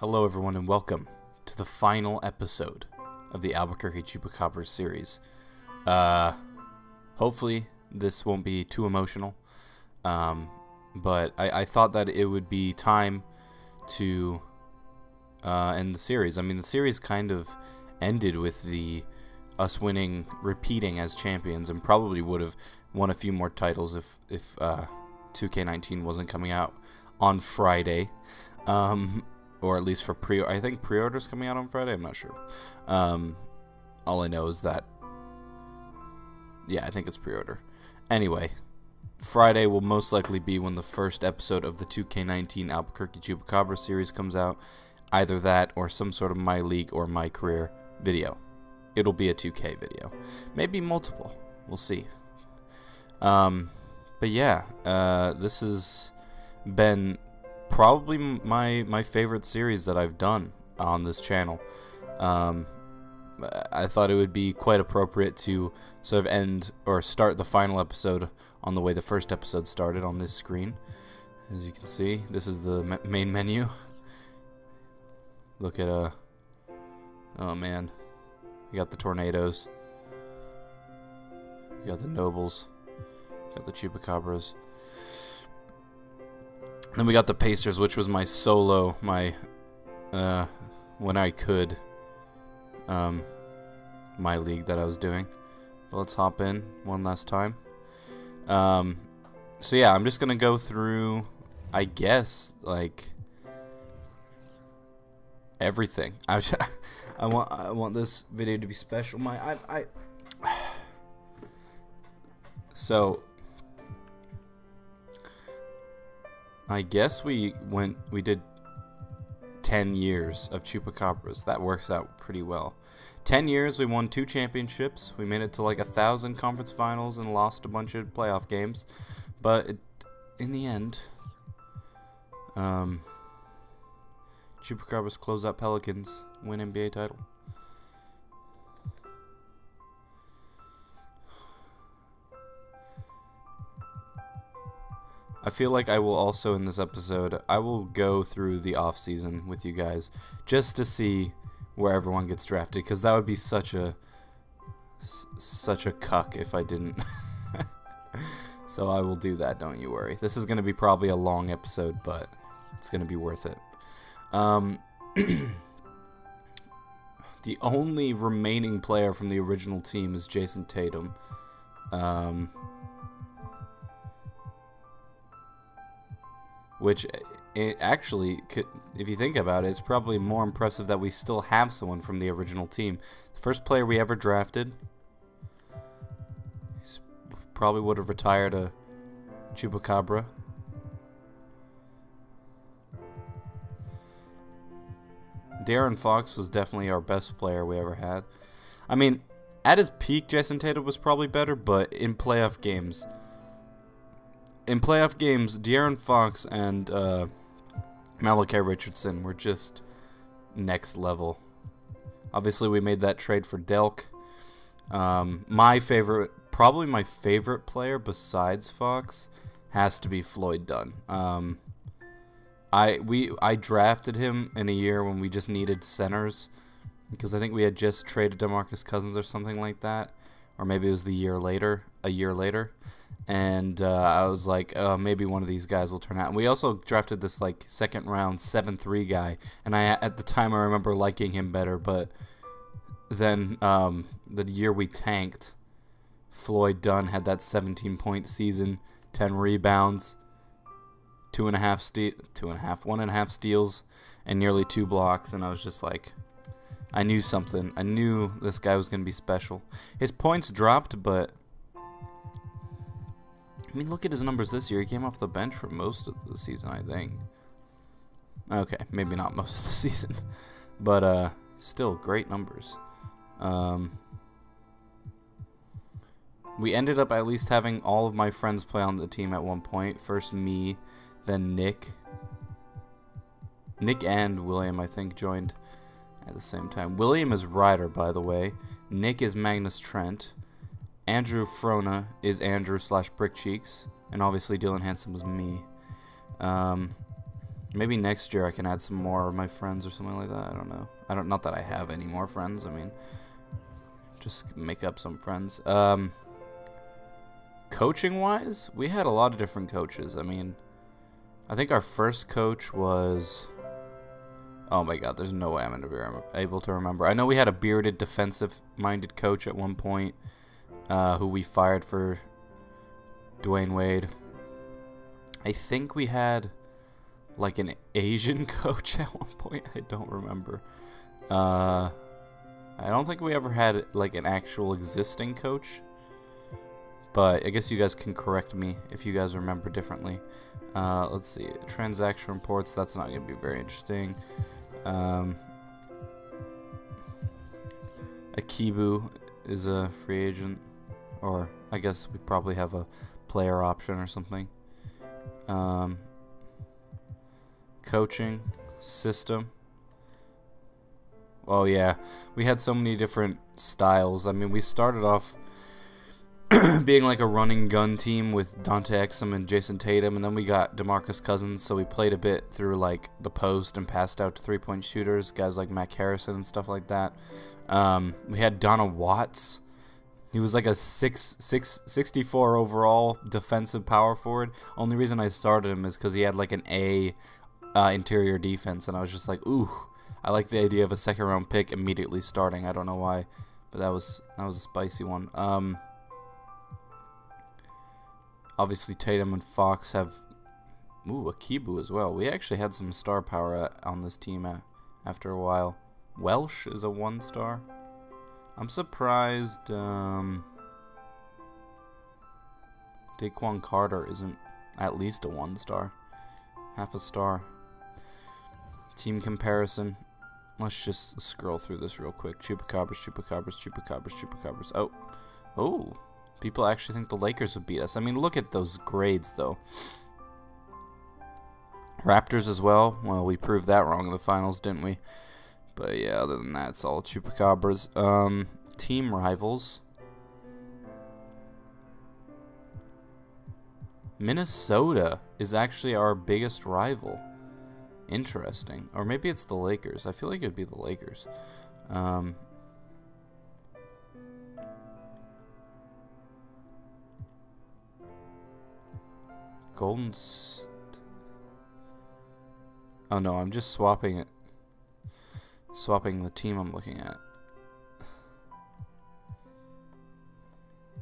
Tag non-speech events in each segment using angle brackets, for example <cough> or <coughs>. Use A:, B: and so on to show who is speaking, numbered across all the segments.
A: Hello, everyone, and welcome to the final episode of the Albuquerque Chupacabras series. Uh, hopefully, this won't be too emotional, um, but I, I thought that it would be time to uh, end the series. I mean, the series kind of ended with the us winning, repeating as champions, and probably would have won a few more titles if if uh, 2K19 wasn't coming out on Friday. Um, or at least for pre I think pre-orders coming out on Friday, I'm not sure. Um, all I know is that yeah, I think it's pre-order. Anyway, Friday will most likely be when the first episode of the 2K19 Albuquerque Chupacabra series comes out. Either that or some sort of My League or My Career video. It'll be a 2K video. Maybe multiple. We'll see. Um, but yeah, uh, this has been probably my my favorite series that I've done on this channel. Um, I thought it would be quite appropriate to sort of end or start the final episode on the way the first episode started on this screen. As you can see, this is the main menu. Look at uh oh man, you got the tornadoes, you got the nobles, you got the chupacabras. Then we got the Pacers, which was my solo, my, uh, when I could, um, my league that I was doing. But let's hop in one last time. Um, so yeah, I'm just gonna go through, I guess, like, everything. <laughs> I, I want, I want this video to be special. My, I, I, <sighs> so I guess we went we did 10 years of Chupacabras. That works out pretty well. 10 years, we won two championships. We made it to like a thousand conference finals and lost a bunch of playoff games. But it, in the end, um, Chupacabras close out Pelicans, win NBA title. I feel like I will also in this episode I will go through the off season with you guys just to see where everyone gets drafted because that would be such a such a cuck if I didn't. <laughs> so I will do that, don't you worry. This is going to be probably a long episode, but it's going to be worth it. Um, <clears throat> the only remaining player from the original team is Jayson Tatum. Um, which eh, actually, if you think about it, it's probably more impressive that we still have someone from the original team. The first player we ever drafted probably would have retired a Chupacabra. De'Aaron Fox was definitely our best player we ever had. I mean, at his peak, Jayson Tatum was probably better, but in playoff games, in playoff games, De'Aaron Fox and uh, Malachi Richardson were just next level. Obviously, we made that trade for Delk. Um, my favorite, probably my favorite player besides Fox, has to be Floyd Dunn. Um, I we I drafted him in a year when we just needed centers because I think we had just traded DeMarcus Cousins or something like that, or maybe it was the year later, a year later and uh, I was like, oh, maybe one of these guys will turn out. And we also drafted this like second round seven three guy, and I at the time I remember liking him better, but then um, the year we tanked, Floyd Dunn had that 17 point season, 10 rebounds, two and a half two and a half, one and a half steals, and nearly two blocks, and I was just like. I knew something. I knew this guy was going to be special. His points dropped, but I mean, look at his numbers this year. He came off the bench for most of the season, I think. Okay, maybe not most of the <laughs> season, but uh, still great numbers. Um, we ended up at least having all of my friends play on the team at one point. First me, then Nick. Nick and William, I think, joined at the same time. William is Ryder, by the way. Nick is Magnus Trent. Andrew Frona is Andrew slash Brick Cheeks, and obviously Dylan Hanson was me. Um, Maybe next year I can add some more of my friends or something like that. I don't know. I don't. Not that I have any more friends. I mean, just make up some friends. Um, coaching wise, we had a lot of different coaches. I mean, I think our first coach was. Oh my god, there's no way I'm going to be able to remember. I know we had a bearded defensive minded coach at one point uh, who we fired for Dwyane Wade. I think we had like an Asian <laughs> coach at one point. I don't remember. Uh, I don't think we ever had like an actual existing coach. But I guess you guys can correct me if you guys remember differently. Uh, let's see. Transaction reports. That's not going to be very interesting. Um, Akibu is a free agent. Or I guess we probably have a player option or something. Um, coaching system. Oh yeah, we had so many different styles. I mean, we started off <clears throat> being like a running gun team with Dante Exum and Jayson Tatum, and then we got DeMarcus Cousins, so we played a bit through like the post and passed out to three-point shooters, guys like Matt Harrison and stuff like that. Um, we had Donna Watts. He was like a six, six, 64 overall defensive power forward. Only reason I started him is because he had like an A uh, interior defense, and I was just like, ooh, I like the idea of a second round pick immediately starting. I don't know why, but that was that was a spicy one. Um, Obviously, Tatum and Fox have ooh Akibu as well. We actually had some star power on this team after a while. Welsh is a one star. I'm surprised um, Daquan Carter isn't at least a one star. Half a star. Team comparison. Let's just scroll through this real quick. Chupacabras, Chupacabras, Chupacabras, Chupacabras. Oh. Oh. People actually think the Lakers would beat us. I mean, look at those grades, though. Raptors as well. Well, we proved that wrong in the finals, didn't we? But yeah, other than that, it's all chupacabras. Um, team rivals. Minnesota is actually our biggest rival. Interesting. Or maybe it's the Lakers. I feel like it would be the Lakers. Um, Golden. St oh no, I'm just swapping it. Swapping the team I'm looking at.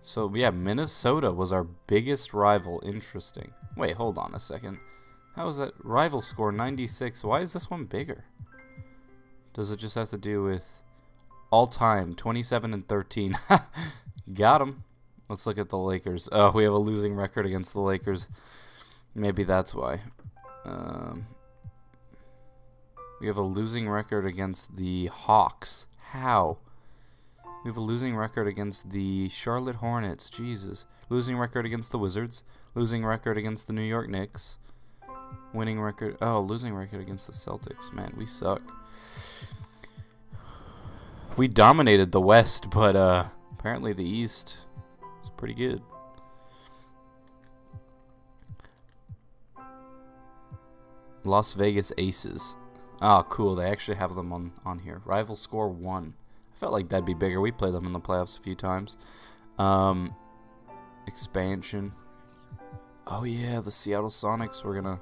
A: So yeah, Minnesota was our biggest rival. Interesting. Wait, hold on a second. How is that rival score 96? Why is this one bigger? Does it just have to do with all time 27 and 13? <laughs> Got him. Let's look at the Lakers. Oh, we have a losing record against the Lakers. Maybe that's why. Um, we have a losing record against the Hawks. How? We have a losing record against the Charlotte Hornets. Jesus. Losing record against the Wizards. Losing record against the New York Knicks. Winning record. Oh, losing record against the Celtics. Man, we suck. We dominated the West, but uh, apparently the East is pretty good. Las Vegas Aces. Oh, cool. They actually have them on, on here. Rival score 1. I felt like that'd be bigger. We played them in the playoffs a few times. Um, expansion. Oh, yeah. The Seattle Sonics were going to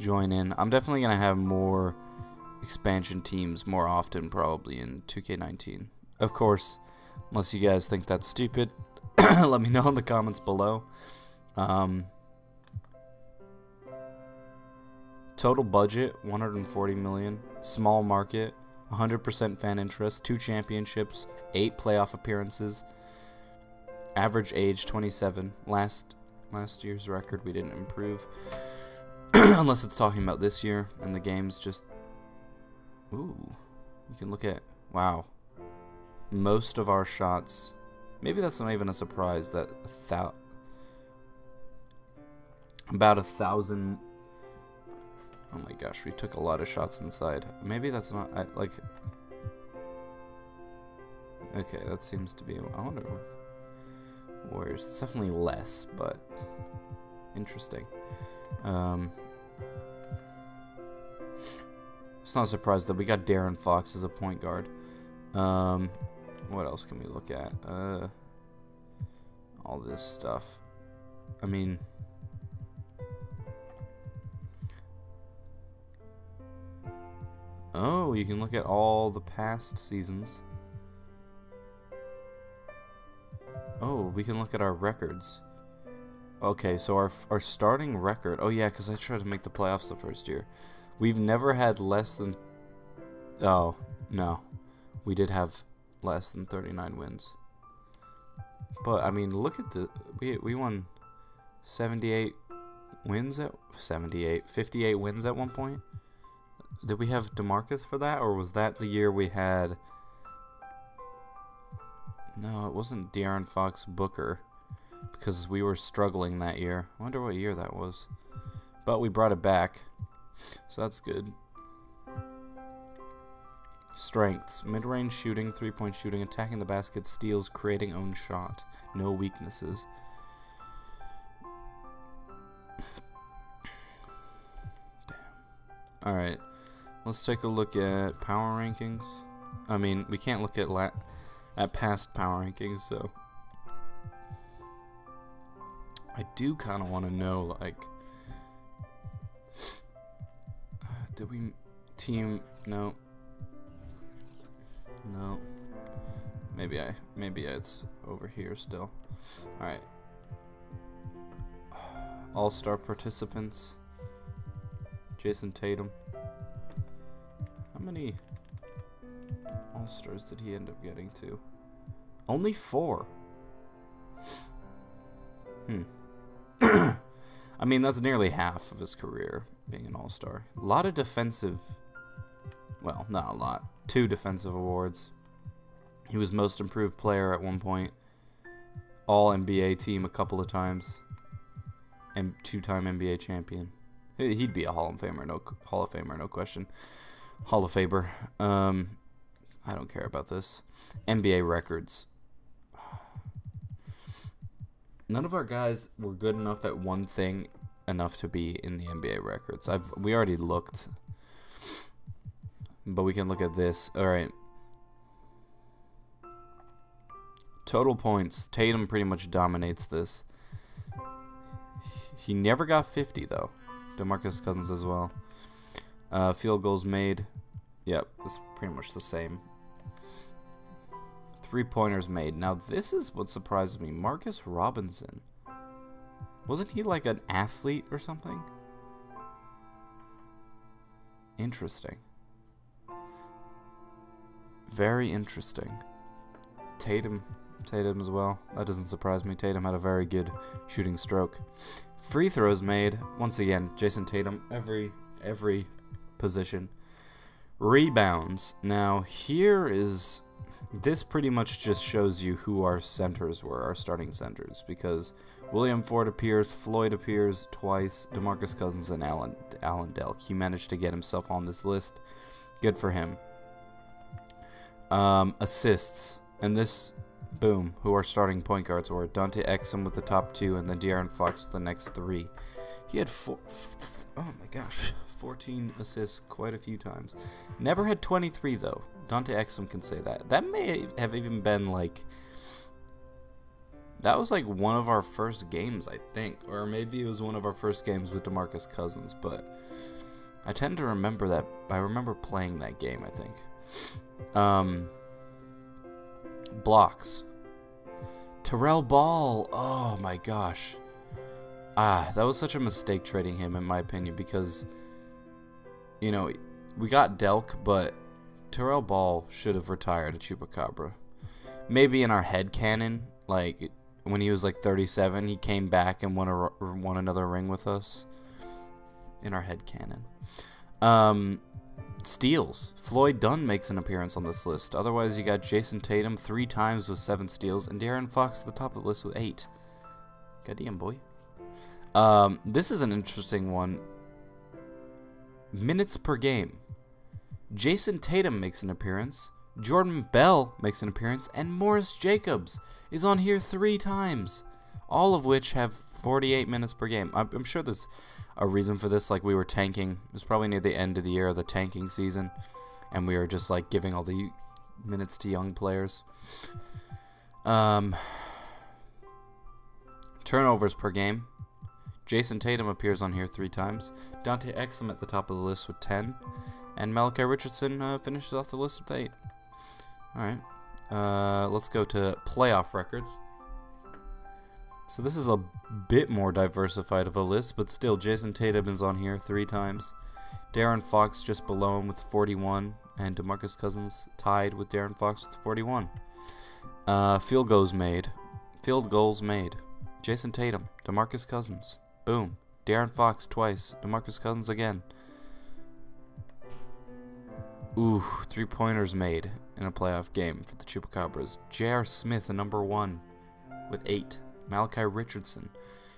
A: join in. I'm definitely going to have more expansion teams more often probably in 2K19. Of course, unless you guys think that's stupid, <coughs> let me know in the comments below. Um, Total budget 140 million. Small market, 100% fan interest, two championships, eight playoff appearances. Average age 27. Last last year's record we didn't improve. <clears throat> Unless it's talking about this year and the game's just Ooh. You can look at wow. Most of our shots maybe that's not even a surprise that a thou about a thousand Oh my gosh, we took a lot of shots inside. Maybe that's not, I, like... Okay, that seems to be, I wonder. Warriors, it's definitely less, but... Interesting. Um... It's not surprised that we got De'Aaron Fox as a point guard. Um, what else can we look at? Uh, all this stuff. I mean, oh, you can look at all the past seasons. Oh, we can look at our records. Okay, so our our starting record. Oh yeah, because I tried to make the playoffs the first year. We've never had less than. Oh no, we did have less than 39 wins. But I mean, look at the we we won 78 wins at 78 58 wins at one point. Did we have DeMarcus for that or was that the year we had No, it wasn't De'Aaron Fox Booker because we were struggling that year. I wonder what year that was. But we brought it back. So that's good. Strengths mid range shooting, three point shooting, attacking the basket, steals, creating own shot. No weaknesses. Damn. Alright. Let's take a look at power rankings. I mean, we can't look at la at past power rankings, so. I do kind of want to know, like. <sighs> did we team no no. Maybe I maybe it's over here still. <sighs> All star participants. Jayson Tatum. How many All Stars did he end up getting to? Only four. Hmm. <clears throat> I mean, that's nearly half of his career being an All Star. A lot of defensive. Well, not a lot two defensive awards. He was most improved player at one point. All NBA team a couple of times. And two-time NBA champion. He'd be a Hall of Famer, no Hall of Famer, no question. Hall of Famer. Um, I don't care about this. NBA records. None of our guys were good enough at one thing enough to be in the NBA records. I've we already looked but we can look at this. Alright. Total points. Tatum pretty much dominates this. He never got 50, though. DeMarcus Cousins as well. Uh, field goals made. Yep, it's pretty much the same. Three pointers made. Now, this is what surprises me. Marcus Robinson. Wasn't he like an athlete or something? Interesting. Very interesting. Tatum, Tatum as well. That doesn't surprise me. Tatum had a very good shooting stroke. Free throws made. Once again, Jayson Tatum, every every position. Rebounds. Now, here is this pretty much just shows you who our centers were, our starting centers, because William Ford appears, Floyd appears twice, DeMarcus Cousins, and Allen, Allen Delk. He managed to get himself on this list. Good for him um, assists. And this, boom, who our starting point guards were. Dante Exum with the top two, and then De'Aaron Fox with the next three. He had four, oh my gosh, 14 assists quite a few times. Never had 23, though. Dante Exum can say that. That may have even been like... That was like one of our first games, I think. Or maybe it was one of our first games with DeMarcus Cousins, but... I tend to remember that. I remember playing that game, I think. Um, blocks. Terrell Ball. Oh my gosh. Ah, that was such a mistake trading him, in my opinion, because, you know, we got Delk, but Terrell Ball should have retired at Chupacabra. Maybe in our head canon, like when he was like 37, he came back and won a won another ring with us. In our head canon. Um, steals. Floyd Dunn makes an appearance on this list. Otherwise, you got Jayson Tatum three times with seven steals, and De'Aaron Fox at the top of the list with eight. Goddamn, boy. Um, this is an interesting one. Minutes per game. Jayson Tatum makes an appearance. Jordan Bell makes an appearance, and Morris Jacobs is on here three times, all of which have 48 minutes per game. I'm, sure there's a reason for this. Like we were tanking. It was probably near the end of the year, of the tanking season, and we were just like giving all the minutes to young players. Um, turnovers per game. Jayson Tatum appears on here three times. Dante Exum at the top of the list with 10. And Malachi Richardson uh, finishes off the list with 8. Alright. Uh, let's go to playoff records. So this is a bit more diversified of a list, but still, Jayson Tatum is on here three times. De'Aaron Fox just below him with 41, and DeMarcus Cousins tied with De'Aaron Fox with 41. Uh, field goals made. Field goals made. Jayson Tatum, DeMarcus Cousins. Boom. De'Aaron Fox twice. DeMarcus Cousins again. Ooh, three pointers made in a playoff game for the Chupacabras. J.R. Smith, a number one, with eight. Malachi Richardson.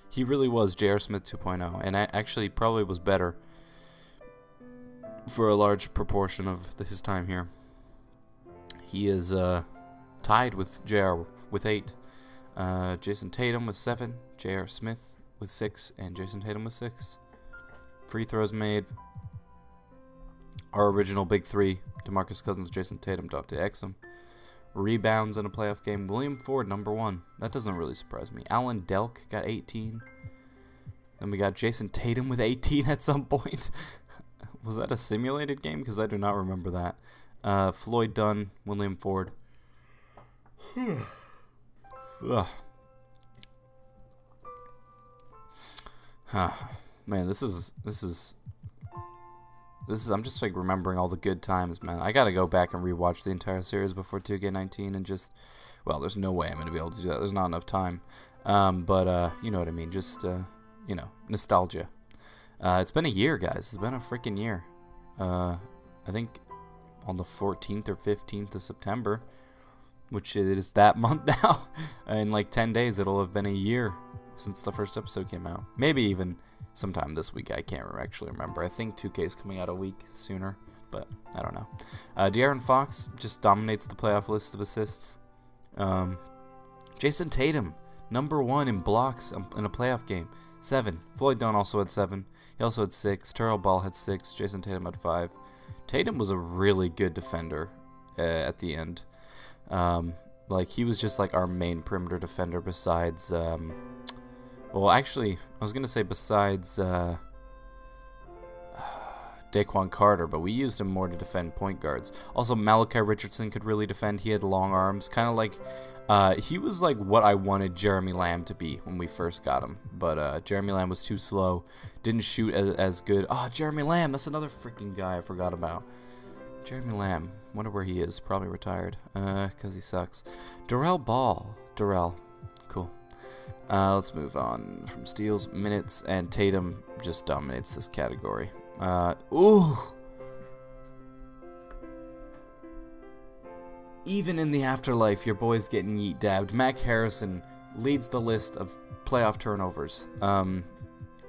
A: He really was J.R. Smith 2.0, and actually probably was better for a large proportion of his time here. He is uh, tied with J.R. with eight. Uh, Jayson Tatum with seven. J.R. Smith with six, and Jayson Tatum with six. Free throws made. Our original big three: DeMarcus Cousins, Jayson Tatum, Dante Exum. Rebounds in a playoff game: William Ford, number one. That doesn't really surprise me. Alan Delk got 18. Then we got Jayson Tatum with 18 at some point. <laughs> Was that a simulated game? Because I do not remember that. Uh, Floyd Dunn, William Ford. <sighs> Ugh. Huh. Man, this is this is this is I'm just like remembering all the good times, man. I gotta go back and rewatch the entire series before 2K19 and just well, there's no way I'm gonna be able to do that. There's not enough time. Um, but uh, you know what I mean. Just uh, you know, nostalgia. Uh, it's been a year, guys. It's been a freaking year. Uh, I think on the 14th or 15th of September, which it is that <laughs> month now. In like 10 days, it'll have been a year since the first episode came out. Maybe even sometime this week. I can't actually remember. I think 2K is coming out a week sooner, but I don't know. Uh, De'Aaron Fox just dominates the playoff list of assists. Um, Jayson Tatum, number one in blocks in a playoff game, seven. Floyd Dunn also had seven. He also had six. Terrell Ball had six. Jayson Tatum had five. Tatum was a really good defender uh, at the end. Um, like he was just like our main perimeter defender besides um, well, actually, I was going to say besides uh, <sighs> Daquan Carter, but we used him more to defend point guards. Also, Malachi Richardson could really defend. He had long arms, kind of like uh, he was like what I wanted Jeremy Lamb to be when we first got him. But uh, Jeremy Lamb was too slow, didn't shoot as, as good. Oh, Jeremy Lamb, that's another freaking guy I forgot about. Jeremy Lamb, wonder where he is. Probably retired, uh, cause he sucks. Darrell Ball, Darrell. Uh, let's move on from steals, minutes, and Tatum just dominates this category. Uh, ooh! Even in the afterlife, your boy's getting yeet dabbed. Mac Harrison leads the list of playoff turnovers. Um,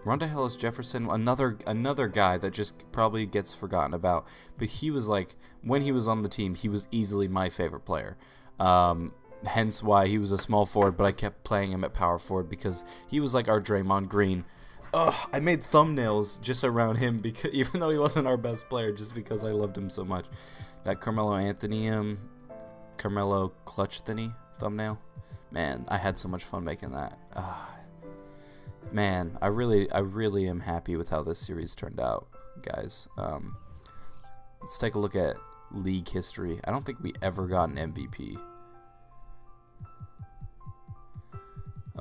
A: Rondae Hollis Jefferson, another another guy that just probably gets forgotten about, but he was like when he was on the team, he was easily my favorite player. Um, hence why he was a small forward, but I kept playing him at power forward because he was like our Draymond Green. Ugh, I made thumbnails just around him because <laughs> even though he wasn't our best player, just because I loved him so much. That Carmelo Anthony, um, Carmelo Clutch thingy thumbnail, man, I had so much fun making that. man, I really, I really am happy with how this series turned out, guys. Um, let's take a look at league history. I don't think we ever got an MVP.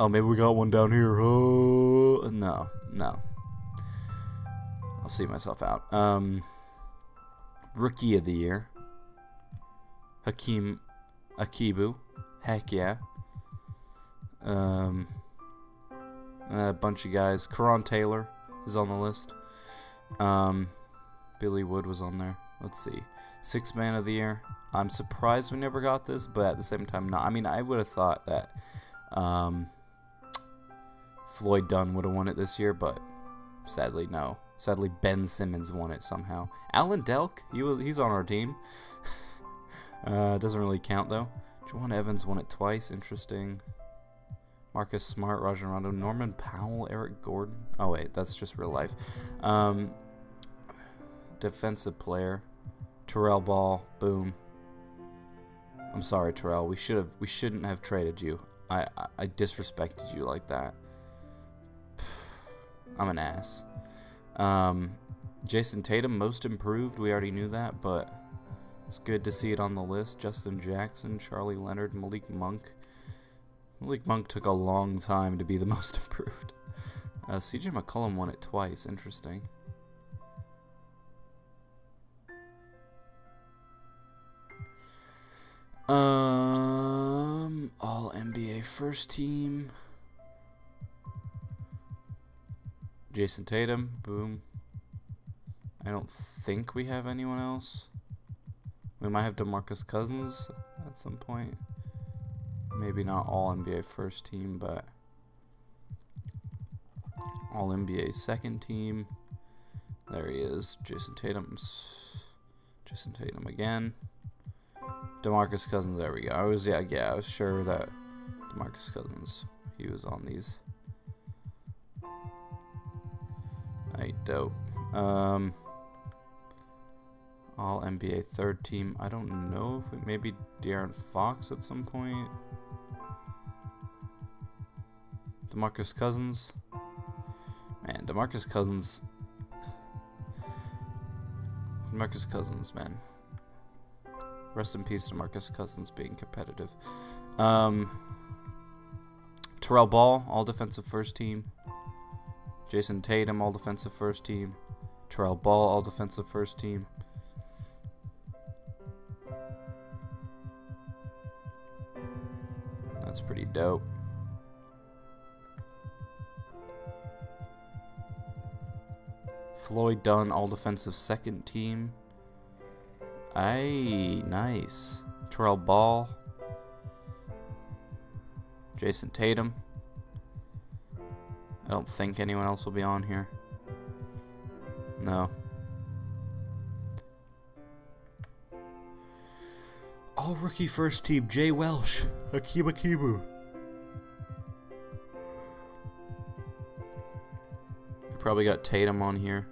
A: Oh, maybe we got one down here. Oh, no, no. I'll see myself out. Um, Rookie of the Year. Hakeem Akibu. Heck yeah. Um, a bunch of guys. Karan Taylor is on the list. Um, Billy Wood was on there. Let's see. Six Man of the Year. I'm surprised we never got this, but at the same time, not. I mean, I would have thought that um, Floyd Dunn would have won it this year, but sadly, no. Sadly, Ben Simmons won it somehow. Alan Delk, he was, he's on our team. <laughs> uh, doesn't really count, though. Jawun Evans won it twice. Interesting. Marcus Smart, Rajon Rondo, Norman Powell, Eric Gordon. Oh wait, that's just real life. Um, defensive player, Terrell Ball. Boom. I'm sorry, Terrell. We should have. We shouldn't have traded you. I, I I disrespected you like that. I'm an ass. Um, Jayson Tatum, most improved. We already knew that, but it's good to see it on the list. Justin Jackson, Charlie Leonard, Malik Monk. Malik Monk took a long time to be the <laughs> most improved. Uh, CJ McCollum won it twice. Interesting. Um, all NBA first team. Jayson Tatum, boom. I don't think we have anyone else. We might have DeMarcus Cousins at some point. Maybe not all NBA first team, but all NBA second team. There he is, Jayson Tatum's. Jayson Tatum again. DeMarcus Cousins, there we go. I was yeah, yeah, I was sure that DeMarcus Cousins he was on these. Hey, dope. Um, all NBA third team. I don't know if we, maybe De'Aaron Fox at some point. DeMarcus Cousins. Man, DeMarcus Cousins. DeMarcus Cousins, man. Rest in peace to Marcus Cousins being competitive. Um, Terrell Ball, all defensive first team. Jayson Tatum, all defensive first team. Terrell Ball, all defensive first team. That's pretty dope. Floyd Dunn, all defensive second team. Aye, nice. Terrell Ball. Jayson Tatum. I don't think anyone else will be on here. No. All rookie first team, Jay Welsh, Akiba Kibu. We probably got Tatum on here.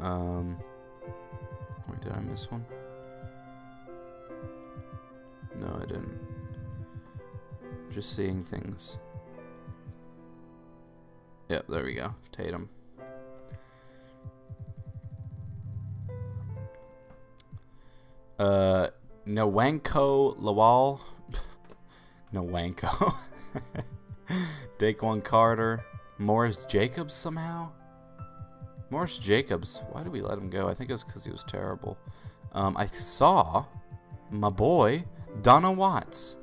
A: Um, wait, did I miss one? No, I didn't. Just seeing things. Yep, there we go. Tatum. Uh, Nwanko Lawal. <laughs> Nwanko. <laughs> Daquan Carter. Morris Jacobs somehow? Morris Jacobs. Why did we let him go? I think it's because he was terrible. Um, I saw my boy, Donna Watts.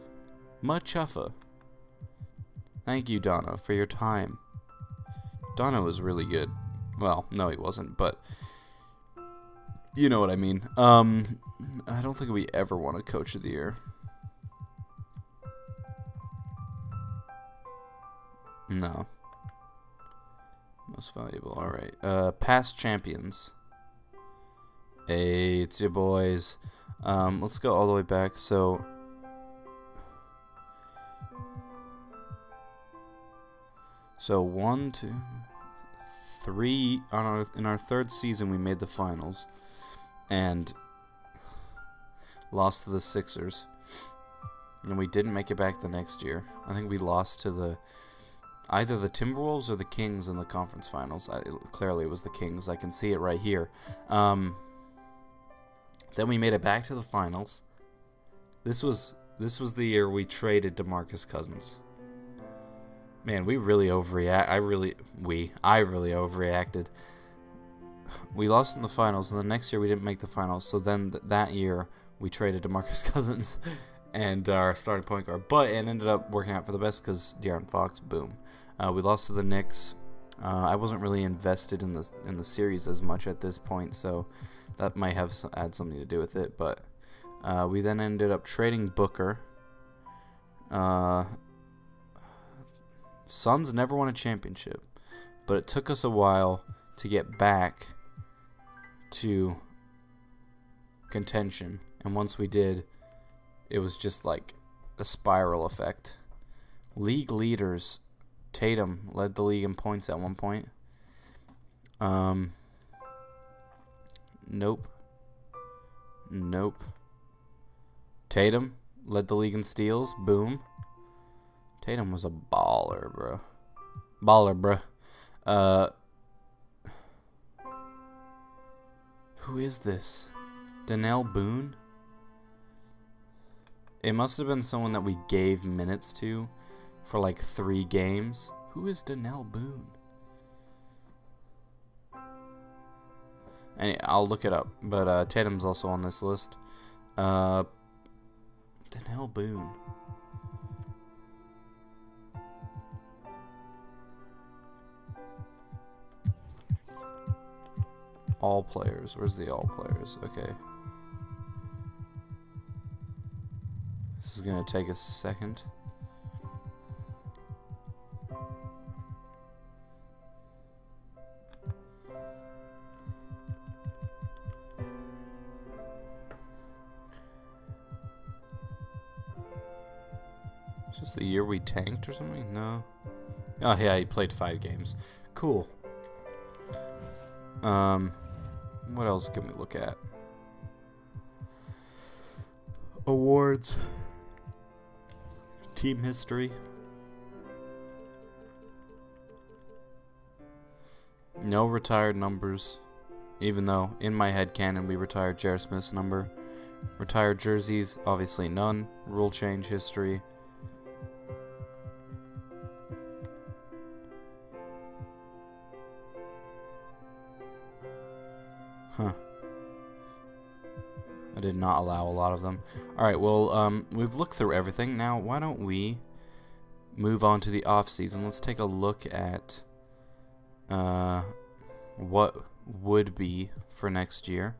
A: Machuffa. Thank you, Donna, for your time. Donna was really good. Well, no, he wasn't, but you know what I mean. Um, I don't think we ever won a Coach of the Year. No. Most valuable. All right. Uh, past champions. Hey, it's your boys. Um, let's go all the way back. So. So one, two, three. On our in our third season, we made the finals, and lost to the Sixers. And we didn't make it back the next year. I think we lost to the either the Timberwolves or the Kings in the conference finals. I, it, clearly, it was the Kings. I can see it right here. Um, then we made it back to the finals. This was this was the year we traded DeMarcus Cousins. Man, we really overreact. I really we I really overreacted. We lost in the finals, and the next year we didn't make the finals. So then th that year we traded DeMarcus <laughs> Cousins and our starting point guard, but it ended up working out for the best because De'Aaron Fox, boom. Uh, we lost to the Knicks. Uh, I wasn't really invested in the in the series as much at this point, so that might have had something to do with it. But uh, we then ended up trading Booker. Uh, Suns never won a championship, but it took us a while to get back to contention. And once we did, it was just like a spiral effect. League leaders. Tatum led the league in points at one point. Um. Nope. Nope. Tatum led the league in steals. Boom. Tatum was a baller, bro. Baller, bro. Uh. Who is this? Danelle Boone? It must have been someone that we gave minutes to for like three games. Who is Danelle Boone? And I'll look it up, but uh, Tatum's also on this list. Uh, Danelle Boone. All players. Where's the all players? Okay. This is going to take a second. Is this the year we tanked or something? No. Oh, yeah, he played five games. Cool. Um, what else can we look at? Awards. Team history. No retired numbers. Even though, in my head canon, we retired Jared Smith's number. Retired jerseys, obviously none. Rule change history. Not allow a lot of them. Alright, well, um, we've looked through everything. Now, why don't we move on to the off season? Let's take a look at uh, what would be for next year.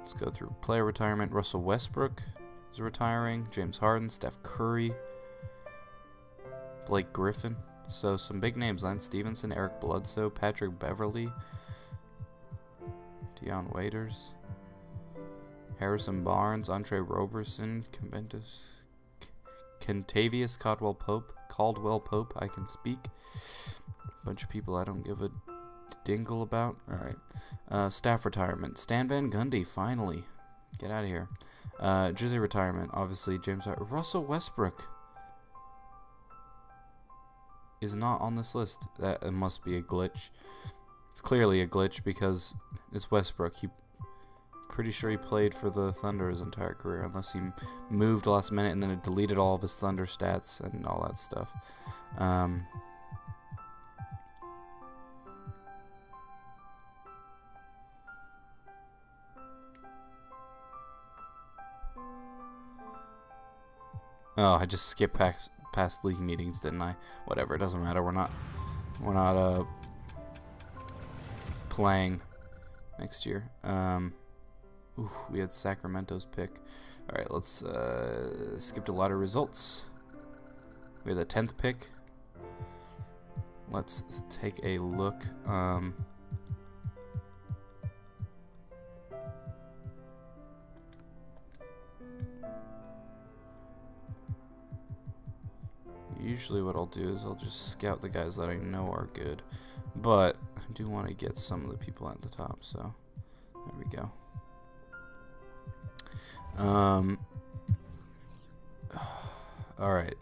A: Let's go through player retirement. Russell Westbrook is retiring. James Harden, Steph Curry, Blake Griffin. So some big names: Lance Stephenson, Eric Bledsoe, Patrick Beverley, Dion Waiters, Harrison Barnes, Andre Roberson, Conventus, Kentavious Caldwell Pope, Caldwell Pope. I can speak. Bunch of people I don't give a dingle about. All right. Uh, staff retirement. Stan Van Gundy finally. Get out of here. Uh, jersey retirement. Obviously James Har Russell Westbrook is not on this list. That must be a glitch. It's clearly a glitch because it's Westbrook. He pretty sure he played for the Thunder his entire career, unless he moved last minute and then it deleted all of his Thunder stats and all that stuff. Um, oh, I just skipped past, past league meetings, didn't I? Whatever, it doesn't matter. We're not, we're not uh playing next year. Um, we had Sacramento's pick. All right, let's uh, skip a lot of results. We had the tenth pick. Let's take a look. Um, usually what I'll do is I'll just scout the guys that I know are good. But I do want to get some of the people at the top, so there we go. Um, <sighs> all right.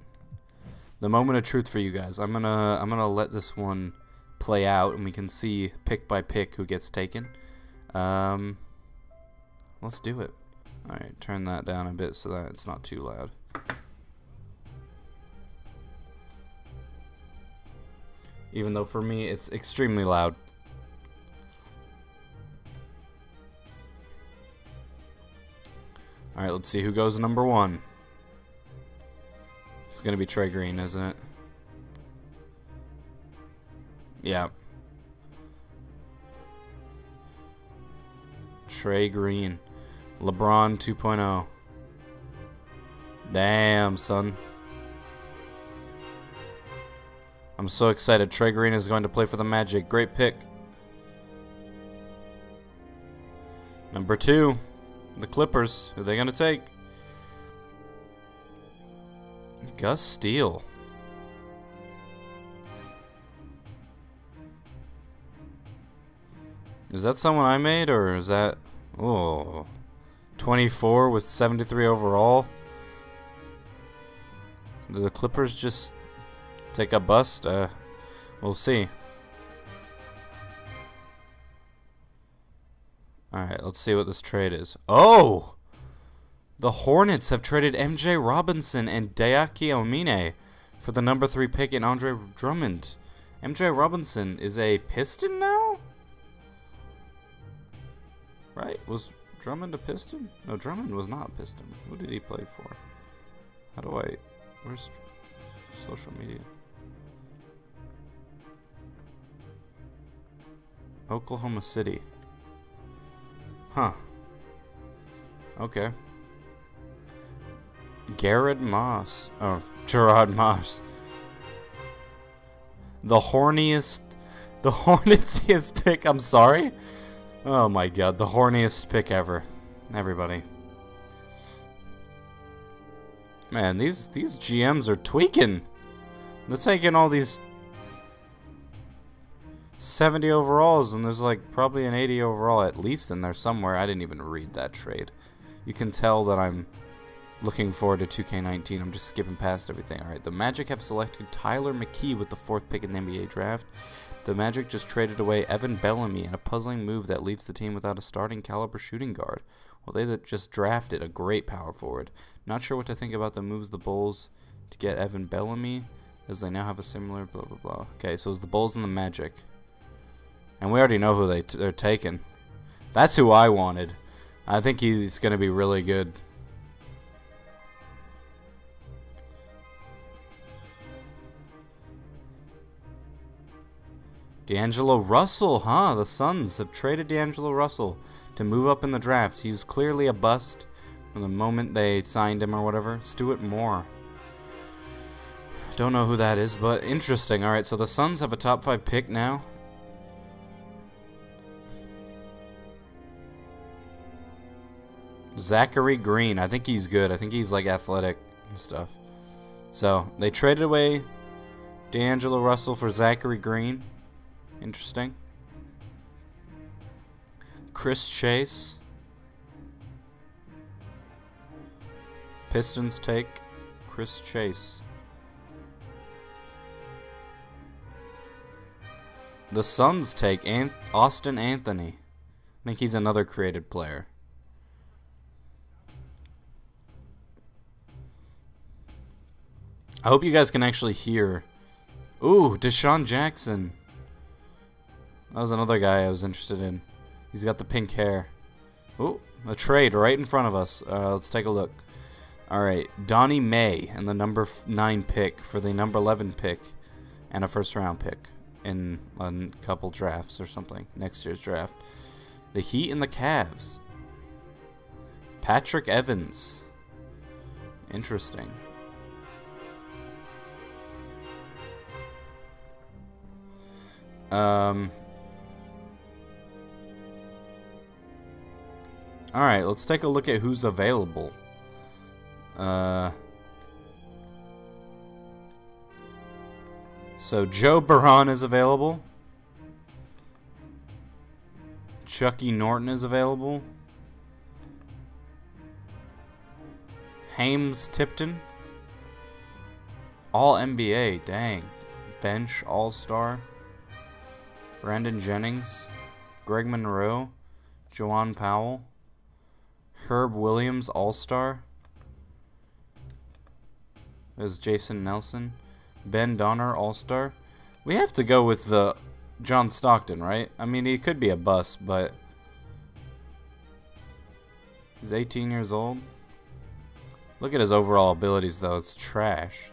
A: The moment of truth for you guys. I'm gonna I'm gonna let this one play out, and we can see pick by pick who gets taken. Um, let's do it. All right, turn that down a bit so that it's not too loud. Even though for me it's extremely loud. Alright, let's see who goes number one. It's going to be Trey Green, isn't it? Yeah. Trey Green. LeBron 2.0. Damn, son. I'm so excited. Trey Green is going to play for the Magic. Great pick. Number two, the Clippers. Who are they going to take? Gus Steele. Is that someone I made, or is that... Oh... 24 with 73 overall? Do the Clippers just take a bust? Uh, we'll see. Alright, let's see what this trade is. Oh! The Hornets have traded MJ Robinson and Deaki Omine for the number 3 pick in Andre Drummond. MJ Robinson is a Piston now? Right? Was Drummond a Piston? No, Drummond was not a Piston. Who did he play for? How do I... Where's social media? Oklahoma City. Huh. Okay. Garrett Moss. Oh, Gerard Moss. The horniest... The <laughs> hornetiest pick, I'm sorry? Oh my god, the horniest pick ever. Everybody. Man, these these GMs are tweaking. They're taking all these 70 overalls, and there's like probably an 80 overall at least in there somewhere. I didn't even read that trade. You can tell that I'm looking forward to 2K19. I'm just skipping past everything. Alright, the Magic have selected Tyler McKee with the fourth pick in the NBA draft. The Magic just traded away Evan Bellamy in a puzzling move that leaves the team without a starting caliber shooting guard. Well, they just drafted a great power forward. Not sure what to think about the moves the Bulls to get Evan Bellamy, as they now have a similar blah blah blah. Okay, so it's the Bulls and the Magic. And we already know who they they're taking. That's who I wanted. I think he's going to be really good. D'Angelo Russell, huh? The Suns have traded D'Angelo Russell to move up in the draft. He's clearly a bust from the moment they signed him or whatever. Stuart Moore. Don't know who that is, but interesting. Alright, so the Suns have a top 5 pick now. Zachary Green. I think he's good. I think he's like athletic and stuff. So, they traded away D'Angelo Russell for Zachary Green. Interesting. Chris Chase. Pistons take Chris Chase. The Suns take Austin Anthony. I think he's another created player. I hope you guys can actually hear. Ooh, Deshaun Jackson. That was another guy I was interested in. He's got the pink hair. Oh, a trade right in front of us. Uh, let's take a look. All right, Donnie May and the number nine pick for the number 11 pick and a first round pick in a couple drafts or something. Next year's draft. The Heat and the Cavs. Patrick Evans. Interesting. Um, Alright, let's take a look at who's available. Uh, so Joe Baran is available. Chucky Norton is available. Hames Tipton. All NBA, dang. Bench All Star. Brandon Jennings. Greg Monroe. Joanne Powell. Herb Williams, All Star. There's Jason Nelson. Ben Donner, All Star. We have to go with the John Stockton, right? I mean, he could be a bust, but he's 18 years old. Look at his overall abilities, though. It's trash.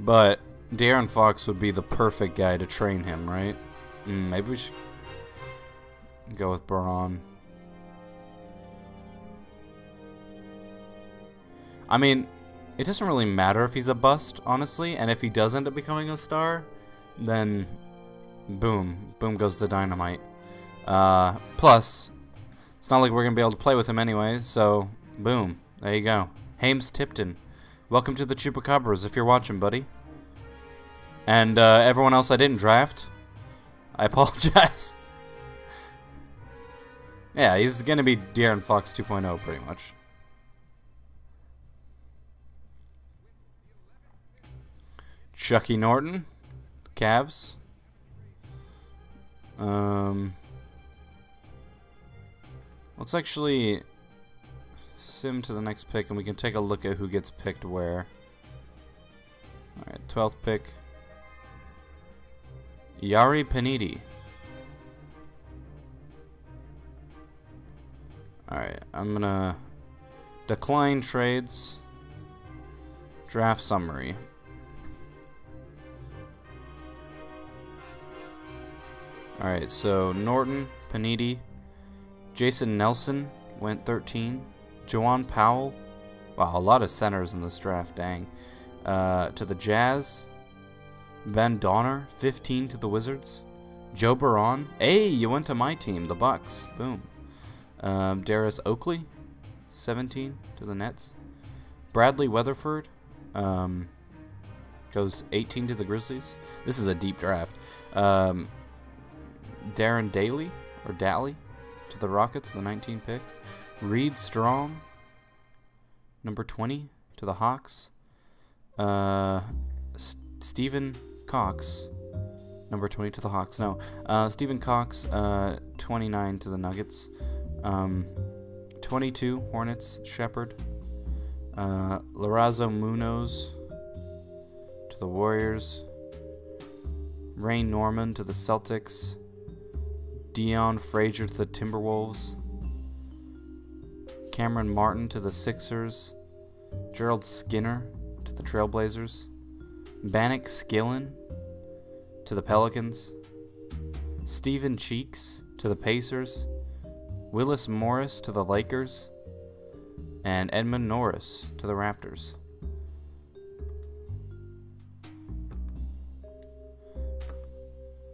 A: But De'Aaron Fox would be the perfect guy to train him, right? Mm, maybe we should go with Baran. I mean, it doesn't really matter if he's a bust, honestly, and if he does end up becoming a star, then Boom. Boom goes the dynamite. Uh, plus, it's not like we're going to be able to play with him anyway, so boom. There you go. Hames Tipton. Welcome to the Chupacabras if you're watching, buddy. And uh, everyone else I didn't draft, I <laughs> apologize. yeah, he's going to be De'Aaron Fox 2.0 pretty much. Chucky Norton, Cavs. Um, let's actually sim to the next pick and we can take a look at who gets picked where. Alright, 12th pick. Yari Panidi. Alright, I'm gonna decline trades. Draft summary. Alright, so Norton, Panidi, Jason Nelson went 13. Jawan Powell. Wow, a lot of centers in this draft, dang. Uh, to the Jazz. Ben Donner, 15 to the Wizards. Joe Baron. Hey, you went to my team, the Bucks. Boom. Um, Darius Oakley, 17 to the Nets. Bradley Weatherford um, goes 18 to the Grizzlies. This is a deep draft. Um, Darren Daly or Daly to the Rockets, the 19 pick. Reed Strong, number 20 to the Hawks. Uh, Stephen Cox, number 20 to the Hawks. No, uh, Stephen Cox, uh, 29 to the Nuggets. Um, 22 Hornets, Shepard. Uh, Lorazzo Munoz to the Warriors. Ray Norman to the Celtics. Dion Frazier to the Timberwolves. Cameron Martin to the Sixers. Gerald Skinner to the Trailblazers. Bannock Skillen to the Pelicans. Stephen Cheeks to the Pacers. Willis Morris to the Lakers. And Edmund Norris to the Raptors.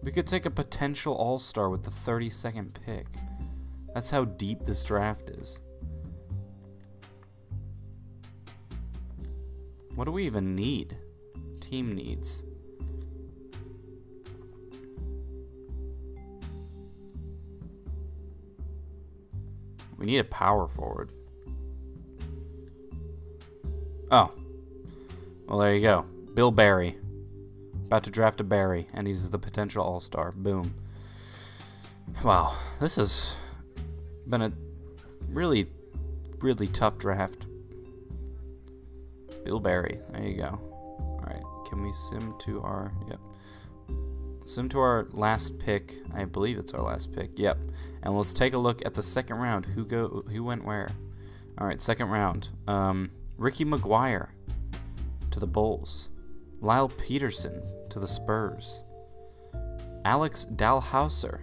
A: We could take a potential all-star with the 32nd pick. That's how deep this draft is. What do we even need? Team needs. We need a power forward. Oh. Well, there you go. Bill Barry. About to draft a Barry, and he's the potential all-star. Boom. Wow, this has been a really, really tough draft. Bill Barry, there you go. Alright, can we sim to our, yep. Sim to our last pick. I believe it's our last pick. Yep. And let's take a look at the second round. Who go? Who went where? All right, second round. Um, Ricky McGuire to the Bulls. Lyle Peterson to the Spurs. Alex Dalhouser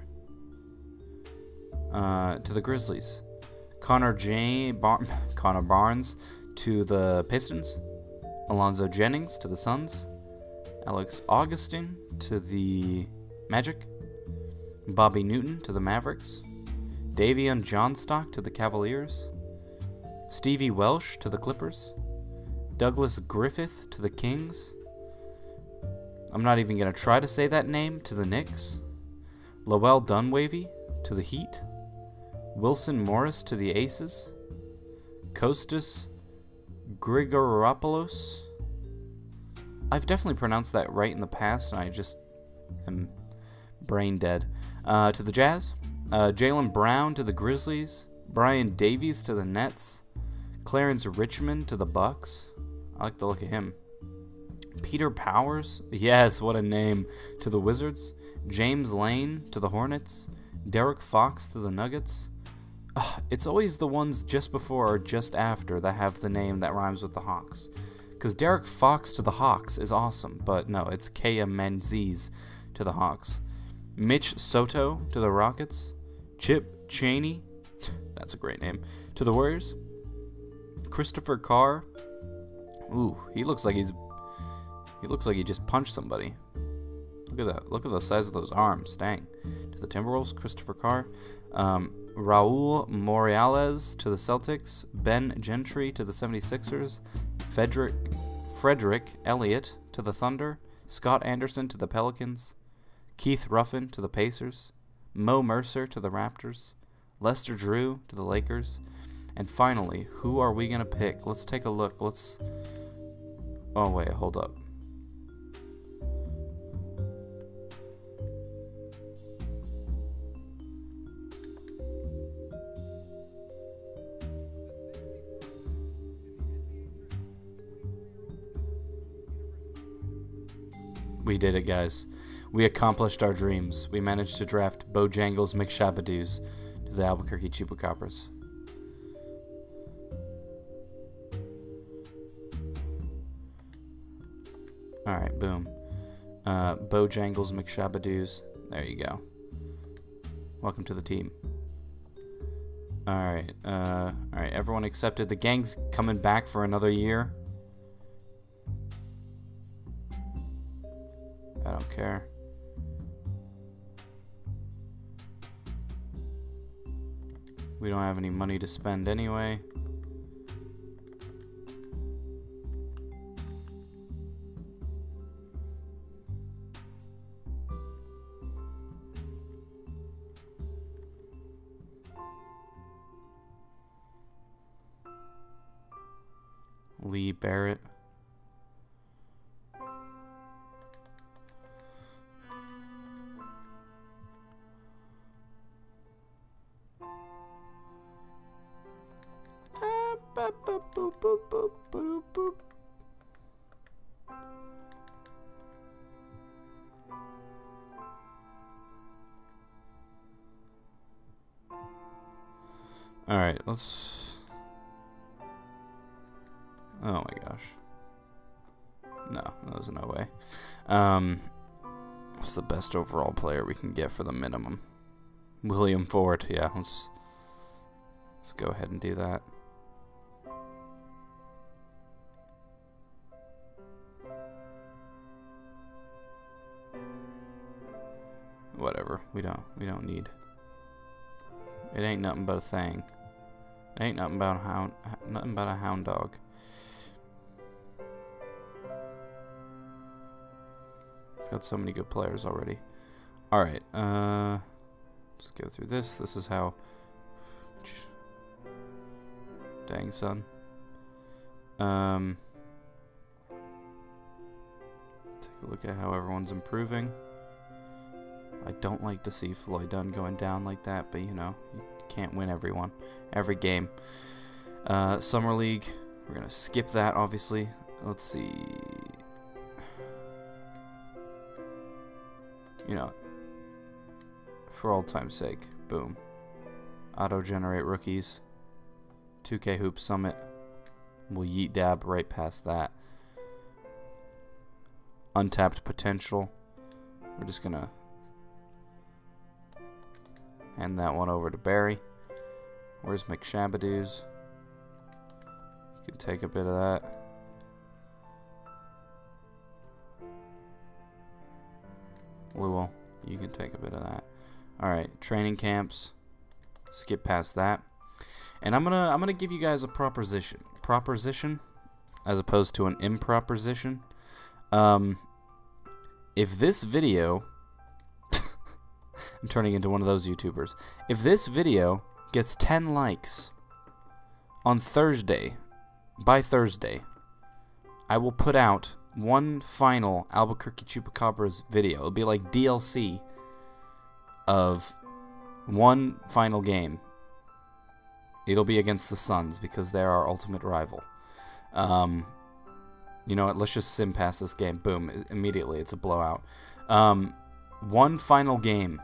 A: uh, to the Grizzlies. Connor J. Bar <laughs> Connor Barnes to the Pistons. Alonzo Jennings to the Suns. Alex Augustin to the Magic. Bobby Newton to the Mavericks. Davion Johnstock to the Cavaliers. Stevie Welsh to the Clippers. Douglas Griffith to the Kings. I'm not even going to try to say that name to the Knicks. Lowell Dunwavy to the Heat. Wilson Morris to the Aces. Kostas Grigoropoulos. I've definitely pronounced that right in the past, and I just am brain dead. Uh, to the Jazz. Uh, Jaylen Brown to the Grizzlies. Brian Davies to the Nets. Clarence Richmond to the Bucks. I like the look of him. Peter Powers, yes, what a name, to the Wizards. James Lane to the Hornets. Derek Fox to the Nuggets. Ugh, it's always the ones just before or just after that have the name that rhymes with the Hawks. Because Derek Fox to the Hawks is awesome, but no, it's Kea Menzies to the Hawks. Mitch Soto to the Rockets. Chip Cheney, <laughs> that's a great name, to the Warriors. Christopher Carr. Ooh, he looks like he's he looks like he just punched somebody. Look at that. Look at the size of those arms. Dang. To the Timberwolves, Christopher Carr. Um, Raul Morales to the Celtics. Ben Gentry to the 76ers. Frederick, Frederick Elliott to the Thunder. Scott Anderson to the Pelicans. Keith Ruffin to the Pacers. Mo Mercer to the Raptors. Lester Drew to the Lakers. And finally, who are we going to pick? Let's take a look. Let's. Oh, wait, hold up. We did it, guys. We accomplished our dreams. We managed to draft Bojangles McShabadoos to the Albuquerque Chupacabras. Alright, boom. Uh, Bojangles McShabadoos. There you go. Welcome to the team. Alright, uh, alright, everyone accepted. The gang's coming back for another year. I don't care. We don't have any money to spend anyway. Lee Barrett. Let's. Oh my gosh. No, there's no way. Um, what's the best overall player we can get for the minimum? William Ford. Yeah, let's let's go ahead and do that. Whatever. We don't. We don't need. It ain't nothing but a thing. Ain't nothing about a hound. Nothing a hound dog. I've got so many good players already. All right. Uh, let's go through this. This is how. Dang son. Um. Take a look at how everyone's improving. I don't like to see Floyd Dunn going down like that, but you know, you can't win everyone, every game. Uh, Summer League, we're gonna skip that, obviously. Let's see. You know, for all time's sake, boom. Auto-generate rookies. 2K Hoop Summit. We'll yeet dab right past that. Untapped potential. We're just gonna Hand that one over to Barry. Where's McShabadoos? You can take a bit of that. Lewell, you can take a bit of that. Alright, training camps. Skip past that. And I'm gonna I'm gonna give you guys a proposition. Proposition as opposed to an improposition. Um if this video I'm turning into one of those YouTubers. If this video gets 10 likes on Thursday, by Thursday, I will put out one final Albuquerque Chupacabras video. It'll be like DLC of one final game. It'll be against the Suns because they're our ultimate rival. Um, you know what? Let's just sim past this game. Boom! Immediately, it's a blowout. Um, one final game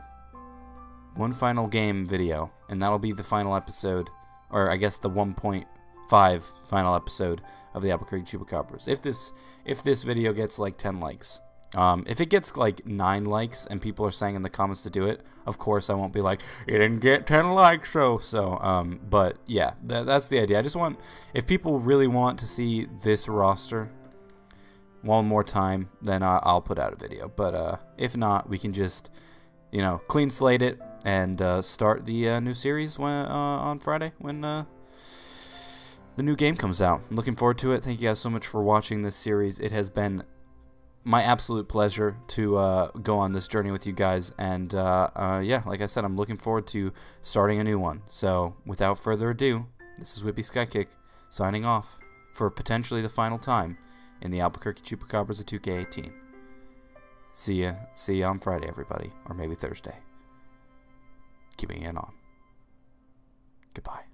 A: one final game video, and that'll be the final episode, or I guess the 1.5 final episode of the Albuquerque Chupacabras. If this if this video gets like 10 likes, um, if it gets like 9 likes and people are saying in the comments to do it, of course I won't be like, it didn't get 10 likes, so, so, um, but yeah, th that's the idea. I just want, if people really want to see this roster, one more time, then I'll put out a video. But uh, if not, we can just, you know, clean slate it and uh, start the uh, new series when, uh, on Friday when uh, the new game comes out. I'm looking forward to it. Thank you guys so much for watching this series. It has been my absolute pleasure to uh, go on this journey with you guys. And yeah, like I said, I'm looking forward to starting a new one. So without further ado, this is Wippy Skykick signing off for potentially the final time in the Albuquerque Chupacabras of 2K18. See ya. See ya on Friday, everybody. Or maybe Thursday. Keeping it on. Goodbye.